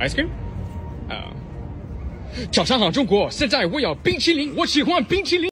ice cream？啊，早上好，中国！现在我要冰淇淋，我喜欢冰淇淋。